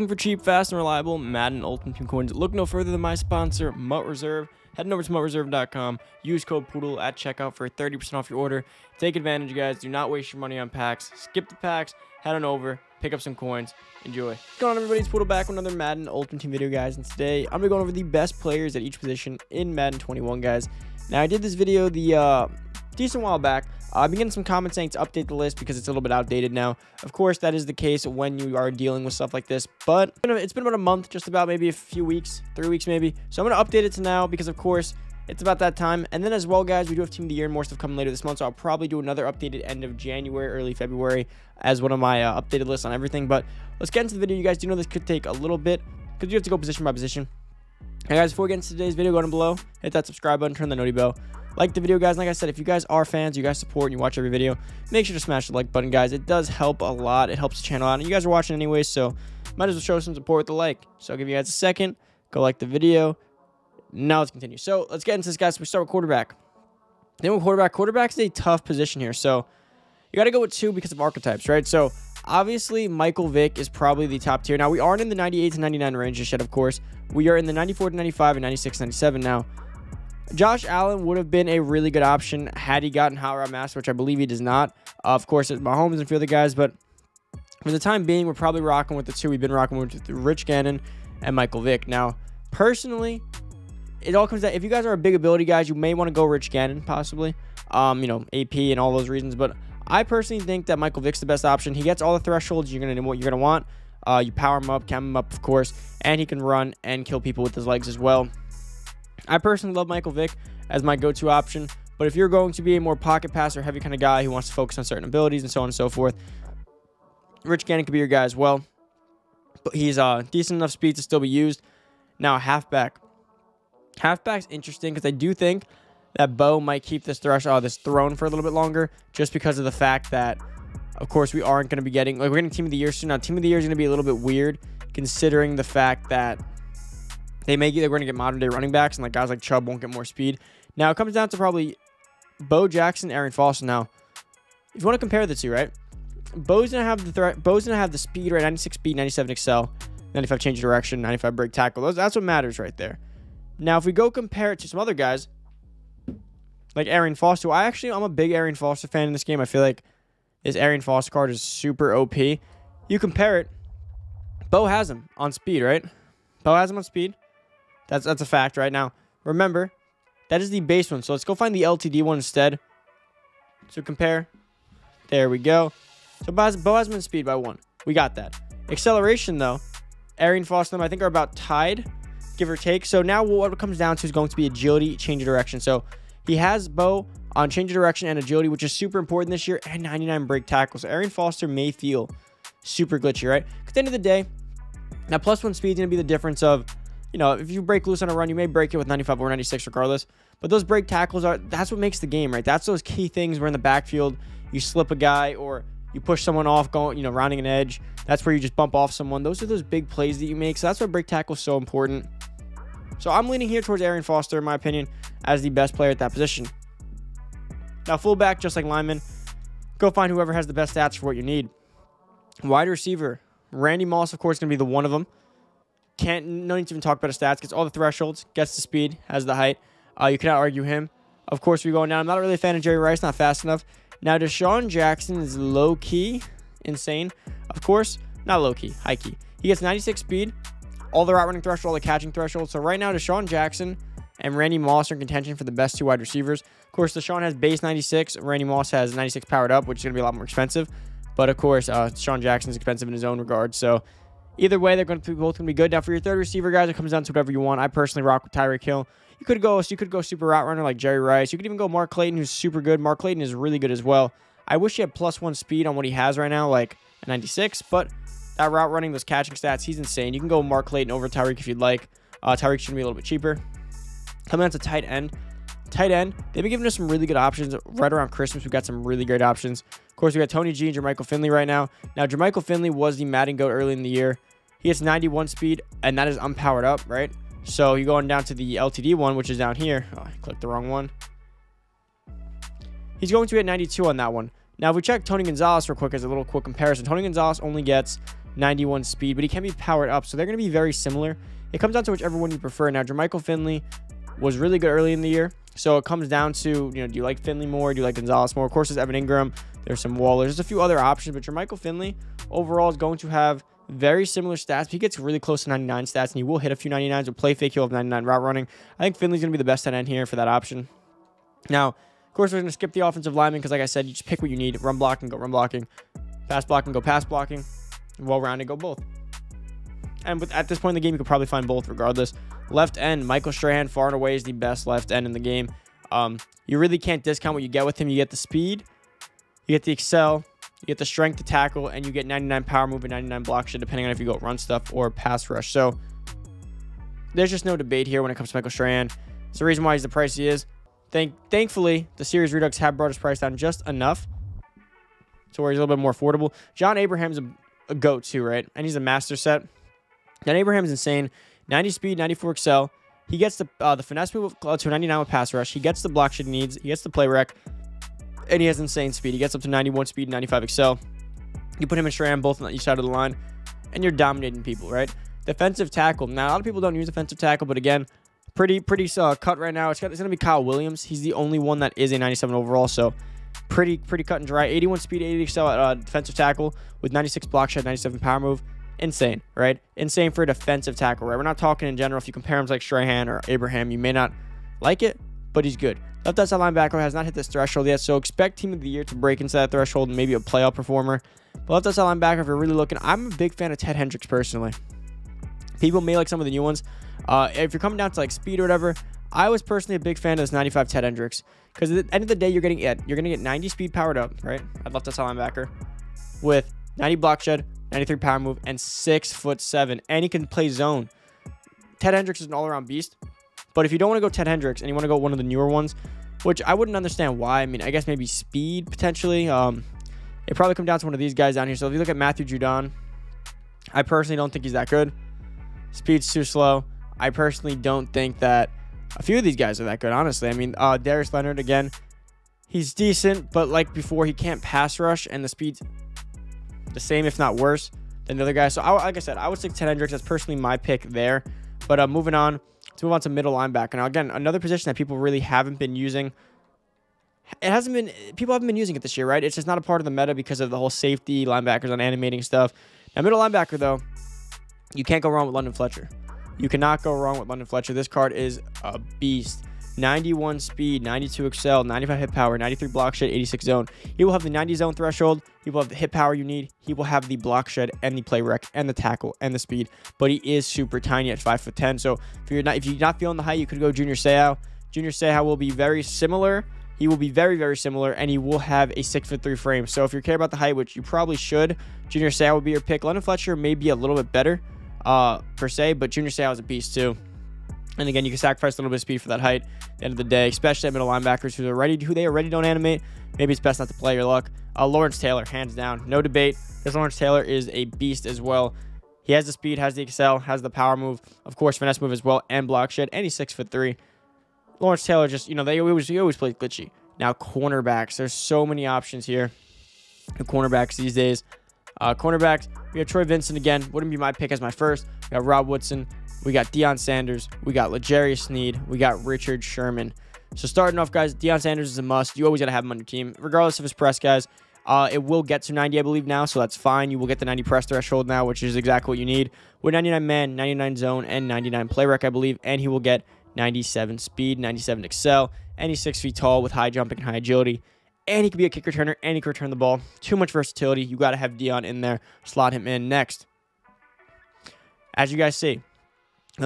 Looking for cheap, fast, and reliable Madden Ultimate Team coins? Look no further than my sponsor, MUT Reserve. Head over to MUTReserve.com. Use code Poodle at checkout for 30% off your order. Take advantage, guys. Do not waste your money on packs. Skip the packs. Head on over. Pick up some coins. Enjoy. What's going on, everybody? It's Poodle back with another Madden Ultimate Team video, guys. And today, I'm going to be going over the best players at each position in Madden 21, guys. Now, I did this video the uh, decent while back. Uh, I've been getting some comments saying to update the list because it's a little bit outdated now. Of course, that is the case when you are dealing with stuff like this, but it's been about a month, just about maybe a few weeks, three weeks maybe. So I'm going to update it to now because, of course, it's about that time. And then as well, guys, we do have Team of the Year and more stuff coming later this month. So I'll probably do another updated end of January, early February as one of my uh, updated lists on everything. But let's get into the video. You guys do know this could take a little bit because you have to go position by position. Hey guys, before we get into today's video, go down below, hit that subscribe button, turn the noti bell. Like the video, guys. Like I said, if you guys are fans, you guys support, and you watch every video, make sure to smash the like button, guys. It does help a lot. It helps the channel out. And you guys are watching anyway, so might as well show some support with the like. So I'll give you guys a second. Go like the video. Now let's continue. So let's get into this, guys. we start with quarterback. Then with quarterback, quarterback is a tough position here. So you got to go with two because of archetypes, right? So obviously, Michael Vick is probably the top tier. Now, we aren't in the 98 to 99 range just yet, of course. We are in the 94 to 95 and 96 97 now. Josh Allen would have been a really good option had he gotten hot route master, which I believe he does not. Uh, of course, it's Mahomes and a few other guys, but for the time being, we're probably rocking with the two we've been rocking with Rich Gannon and Michael Vick. Now, personally, it all comes down. If you guys are a big ability guys, you may want to go Rich Gannon possibly. Um, you know, AP and all those reasons, but I personally think that Michael Vick's the best option. He gets all the thresholds you're gonna what you're gonna want. Uh, you power him up, chem him up, of course, and he can run and kill people with his legs as well. I personally love Michael Vick as my go-to option, but if you're going to be a more pocket passer heavy kind of guy who wants to focus on certain abilities and so on and so forth, Rich Gannon could be your guy as well. But he's uh, decent enough speed to still be used. Now, halfback. Halfback's interesting because I do think that Bo might keep this thrush, uh, this throne for a little bit longer, just because of the fact that, of course, we aren't going to be getting like we're getting Team of the Year soon. Now, Team of the Year is going to be a little bit weird, considering the fact that they may get, they're going to get modern day running backs, and like guys like Chubb won't get more speed. Now it comes down to probably Bo Jackson, Arian Foster. Now, if you want to compare the two, right? Bo's gonna have the threat. Bo's gonna have the speed, right? 96 speed, 97 excel, 95 change of direction, 95 break tackle. Those, that's what matters right there. Now, if we go compare it to some other guys, like Arian Foster, I actually I'm a big Arian Foster fan in this game. I feel like this Arian Foster card is super OP. You compare it, Bo has him on speed, right? Bo has him on speed. That's that's a fact right now. Remember, that is the base one. So let's go find the LTD one instead. So compare. There we go. So Bo has been speed by one. We got that. Acceleration though, Arian Foster I think are about tied, give or take. So now what comes down to is going to be agility, change of direction. So he has Bo on change of direction and agility, which is super important this year, and 99 break tackles. Arian Foster may feel super glitchy, right? At the end of the day, now plus one speed is going to be the difference of you know, if you break loose on a run, you may break it with 95 or 96 regardless. But those break tackles are that's what makes the game, right? That's those key things where in the backfield you slip a guy or you push someone off going, you know, rounding an edge. That's where you just bump off someone. Those are those big plays that you make. So that's why break tackle is so important. So I'm leaning here towards Arian Foster, in my opinion, as the best player at that position. Now, fullback, just like lineman, go find whoever has the best stats for what you need. Wide receiver, Randy Moss, of course, going to be the one of them. Can't no need to even talk about his stats. Gets all the thresholds. Gets the speed. Has the height. Uh, you cannot argue him. Of course, we're going down. I'm not really a fan of Jerry Rice. Not fast enough. Now, DeSean Jackson is low key insane. Of course, not low key, high key. He gets 96 speed, all the route running threshold, all the catching threshold. So right now, DeSean Jackson and Randy Moss are in contention for the best two wide receivers. Of course, DeSean has base 96. Randy Moss has 96 powered up, which is going to be a lot more expensive. But of course, uh, Jackson is expensive in his own regard. So Either way, they're going to both going to be good. Now, for your third receiver, guys, it comes down to whatever you want. I personally rock with Tyreek Hill. You could go, you could go super route runner like Jerry Rice. You could even go Mark Clayton, who's super good. Mark Clayton is really good as well. I wish he had plus one speed on what he has right now, like 96, but that route running, those catching stats, he's insane. You can go Mark Clayton over Tyreek if you'd like. Uh, Tyreek's going to be a little bit cheaper. Coming on to tight end. Tight end, they've been giving us some really good options. Right around Christmas, we've got some really great options. Of course, we got Tony G and Jermichael Finley right now. Now, Jermichael Finley was the Madden GOAT early in the year. He has 91 speed, and that is unpowered up, right? So you're going down to the LTD one, which is down here. Oh, I clicked the wrong one. He's going to be at 92 on that one. Now, if we check Tony Gonzalez real quick as a little quick comparison, Tony Gonzalez only gets 91 speed, but he can be powered up. So they're going to be very similar. It comes down to whichever one you prefer. Now, Jermichael Finley was really good early in the year. So it comes down to, you know, do you like Finley more? Do you like Gonzalez more? Of course, there's Evan Engram. There's some Waller. There's a few other options, but Jermichael Finley overall is going to have very similar stats. He gets really close to 99 stats, and he will hit a few 99s with play fake. He'll have 99 route running. I think Finley's going to be the best at end here for that option. Now, of course, we're going to skip the offensive lineman because, like I said, you just pick what you need. Run blocking, go run blocking. Pass blocking, go pass blocking. Well-rounded, go both. And with, at this point in the game, you could probably find both regardless. Left end, Michael Strahan far and away is the best left end in the game. Um, you really can't discount what you get with him. You get the speed, you get the excel, you get the strength to tackle, and you get 99 power move and 99 block shed, depending on if you go run stuff or pass rush. So there's just no debate here when it comes to Michael Strahan. It's the reason why he's the price he is. Thank, thankfully, the series redux have brought his price down just enough to where he's a little bit more affordable. John Abraham's a, a goat too, right? And he's a master set. John Abraham's insane. 90 speed, 94 excel. He gets the uh, the finesse move to 99 with pass rush. He gets the block shed he needs. He gets the play rec. And he has insane speed. He gets up to 91 speed, 95 excel. You put him in Strahan both on each side of the line, and you're dominating people, right? Defensive tackle. Now, a lot of people don't use defensive tackle, but again, pretty pretty uh, cut right now. It's, it's going to be Kyle Williams. He's the only one that is a 97 overall, so pretty pretty cut and dry. 81 speed, 80 excel at uh, defensive tackle with 96 block shed, 97 power move insane, right? Insane for a defensive tackle, right? We're not talking in general. If you compare him to like Strahan or Abraham, you may not like it, but he's good. Left outside linebacker has not hit this threshold yet, so expect team of the year to break into that threshold and maybe a playoff performer. But left outside linebacker, if you're really looking, I'm a big fan of Ted Hendricks personally. People may like some of the new ones. Uh, if you're coming down to like speed or whatever, I was personally a big fan of this 95 Ted Hendricks because at the end of the day, you're getting it. You're gonna get 90 speed powered up, right? I'd left outside linebacker with 90 block shed, 93 power move, and six foot seven. And he can play zone. Ted Hendricks is an all around beast. But if you don't want to go Ted Hendricks and you want to go one of the newer ones, which I wouldn't understand why. I mean, I guess maybe speed potentially. Um, it probably come down to one of these guys down here. So if you look at Matthew Judon, I personally don't think he's that good. Speed's too slow. I personally don't think that a few of these guys are that good, honestly. I mean, uh, Darius Leonard, again, he's decent, but like before, he can't pass rush, and the speed's the same, if not worse, than the other guys. So, I, like I said, I would stick Ted Hendricks. That's personally my pick there. But uh, moving on, let's move on to middle linebacker. Now, again, another position that people really haven't been using. It hasn't been, people haven't been using it this year, right? It's just not a part of the meta because of the whole safety, linebackers on animating stuff. Now, middle linebacker, though, you can't go wrong with London Fletcher. You cannot go wrong with London Fletcher. This card is a beast. 91 speed, 92 excel, 95 hit power, 93 block shed, 86 zone. He will have the 90 zone threshold. He will have the hit power you need. He will have the block shed and the play rec and the tackle and the speed. But he is super tiny at 5'10". So if you're not if you're not feeling the height, you could go Junior Seau. Junior Seau will be very similar. He will be very, very similar, and he will have a six foot three frame. So if you care about the height, which you probably should, Junior Seau will be your pick. London Fletcher may be a little bit better, uh, per se, but Junior Seau is a beast too. And again, you can sacrifice a little bit of speed for that height at the end of the day, especially at middle linebackers who are ready, who they already don't animate. Maybe it's best not to play your luck. Uh, Lawrence Taylor, hands down, no debate. Because Lawrence Taylor is a beast as well. He has the speed, has the excel, has the power move, of course, finesse move as well, and block shed, and he's six foot three. Lawrence Taylor just, you know, they always he always plays glitchy. Now cornerbacks, there's so many options here. The cornerbacks these days. Uh, cornerbacks, we have Troy Vincent again. Wouldn't be my pick as my first. We got Rod Woodson. We got Deion Sanders. We got L'Jarius Sneed. We got Richard Sherman. So starting off, guys, Deion Sanders is a must. You always got to have him on your team, regardless of his press, guys. Uh, it will get to 90, I believe, now, so that's fine. You will get the 90 press threshold now, which is exactly what you need. With 99 man, 99 zone, and 99 play rec, I believe, and he will get 97 speed, 97 excel, and he's six feet tall with high jumping and high agility. And he can be a kick returner, and he can return the ball. Too much versatility. You got to have Deion in there. Slot him in next. As you guys see,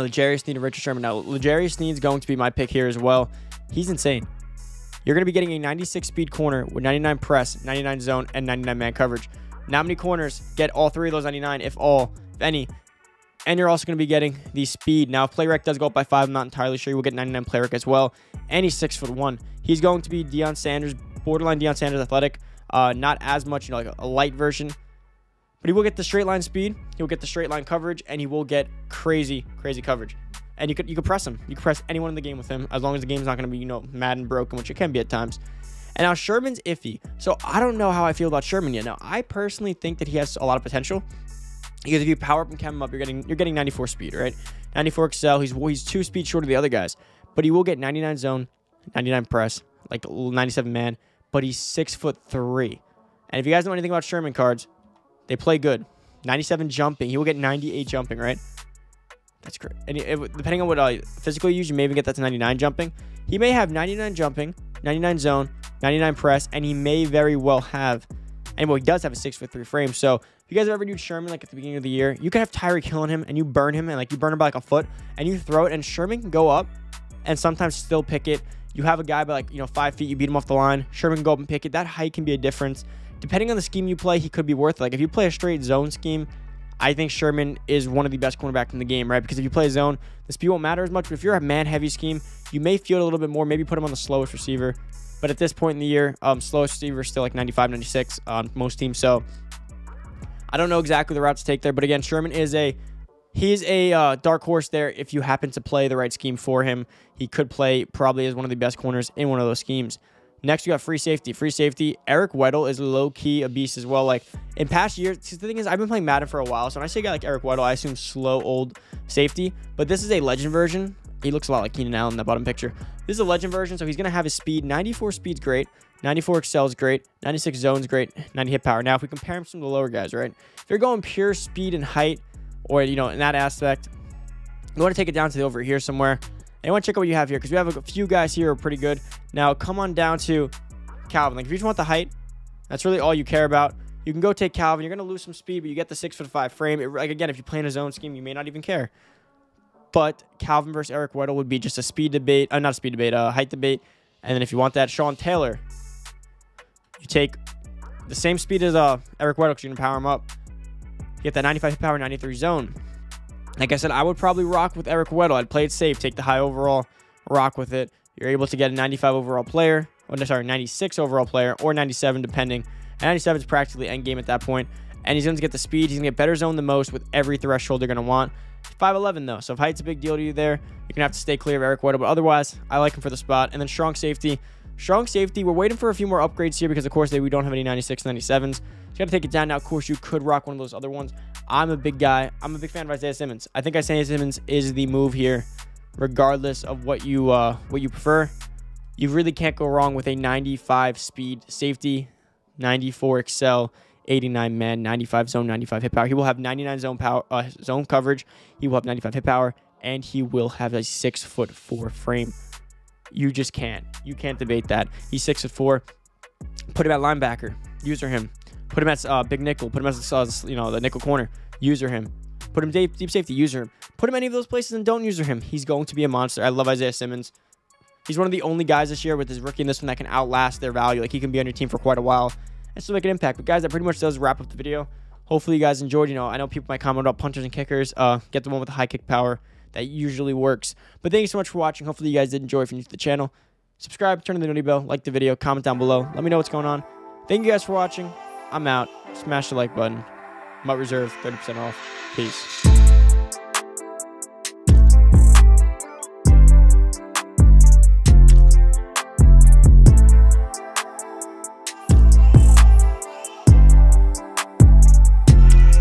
L'Jarius Sneed and Richard Sherman. Now, L'Jarius Sneed's going to be my pick here as well. He's insane. You're going to be getting a 96 speed corner with 99 press, 99 zone, and 99 man coverage. Not many corners get all three of those 99, if all, if any. And you're also going to be getting the speed. Now, if play rec does go up by five, I'm not entirely sure you will get 99 play rec as well. And he's six foot one. He's going to be Deion Sanders, borderline Deion Sanders athletic. Uh, not as much, you know, like a light version. But he will get the straight line speed, he'll get the straight line coverage, and he will get crazy, crazy coverage. And you could you could press him. You could press anyone in the game with him as long as the game's not going to be, you know, mad and broken, which it can be at times. And now Sherman's iffy. So I don't know how I feel about Sherman yet. Now, I personally think that he has a lot of potential. Because if you power up and chem him up, you're getting you're getting 94 speed, right? 94 excel. He's he's two speed short of the other guys, but he will get 99 zone, 99 press, like 97 man. But he's six foot three, and if you guys know anything about Sherman cards, they play good. 97 jumping. He will get 98 jumping, right? That's great. And it, depending on what uh, physical you use, you may even get that to 99 jumping. He may have 99 jumping, 99 zone, 99 press, and he may very well have, well, he does have a six foot three frame. So if you guys have ever used Sherman like at the beginning of the year, you could have Tyreek killing him and you burn him and like you burn him by like a foot and you throw it and Sherman can go up and sometimes still pick it. You have a guy by like, you know, five feet, you beat him off the line. Sherman can go up and pick it. That height can be a difference. Depending on the scheme you play, he could be worth it. Like if you play a straight zone scheme, I think Sherman is one of the best cornerbacks in the game, right? Because if you play zone, the speed won't matter as much. But if you're a man-heavy scheme, you may feel it a little bit more. Maybe put him on the slowest receiver. But at this point in the year, um, slowest receiver is still like 95, 96 on most teams. So I don't know exactly the route to take there. But again, Sherman is a he's a uh, dark horse there. If you happen to play the right scheme for him, he could play probably as one of the best corners in one of those schemes. Next, you got free safety. Free safety. Eric Weddle is low key a beast as well. Like in past years, the thing is, I've been playing Madden for a while. So when I say a guy like Eric Weddle, I assume slow old safety. But this is a legend version. He looks a lot like Keenan Allen in the bottom picture. This is a legend version, so he's going to have his speed. 94 speed's great. 94 excel is great. 96 zone's great. 90 hit power. Now, if we compare him to some of the lower guys, right? If you're going pure speed and height, or, you know, in that aspect, you want to take it down to the over here somewhere. And you want to check out what you have here because we have a few guys here who are pretty good. Now, come on down to Calvin. Like, if you just want the height, that's really all you care about. You can go take Calvin. You're going to lose some speed, but you get the six foot five frame. It, like, again, if you play in a zone scheme, you may not even care. But Calvin versus Eric Weddle would be just a speed debate, uh, not a speed debate, a height debate. And then if you want that, Sean Taylor, you take the same speed as uh, Eric Weddle because you're going to power him up. You get that 95 power, 93 zone. Like I said, I would probably rock with Eric Weddle. I'd play it safe, take the high overall, rock with it. You're able to get a 95 overall player, or sorry, 96 overall player, or 97 depending. And 97 is practically end game at that point. And he's going to get the speed. He's going to get better zone the most with every threshold they're going to want. 5'11 though, so if height's a big deal to you there, you're going to have to stay clear of Eric Weddle. But otherwise, I like him for the spot. And then strong safety. Strong safety, we're waiting for a few more upgrades here because, of course, we don't have any 96, 97s. So you got to take it down. Now, of course, you could rock one of those other ones. I'm a big guy. I'm a big fan of Isaiah Simmons. I think Isaiah Simmons is the move here, regardless of what you uh, what you prefer. You really can't go wrong with a 95 speed safety, 94 excel, 89 man, 95 zone, 95 hit power. He will have 99 zone power, uh, zone coverage. He will have 95 hit power, and he will have a six foot four frame. You just can't. You can't debate that. He's six foot four. Put him at linebacker. User him. Put him at uh, big nickel. Put him as uh, you know the nickel corner. User him. Put him deep, deep safety. User him. Put him any of those places and don't user him. He's going to be a monster. I love Isaiah Simmons. He's one of the only guys this year with his rookie in this one that can outlast their value. Like he can be on your team for quite a while and still make an impact. But guys, that pretty much does wrap up the video. Hopefully you guys enjoyed. You know, I know people might comment about punchers and kickers. Uh, get the one with the high kick power. That usually works. But thank you so much for watching. Hopefully you guys did enjoy if you're new to the channel. Subscribe, turn on the notification bell, like the video, comment down below. Let me know what's going on. Thank you guys for watching. I'm out. Smash the like button. MUT Reserve, 30% off. Peace.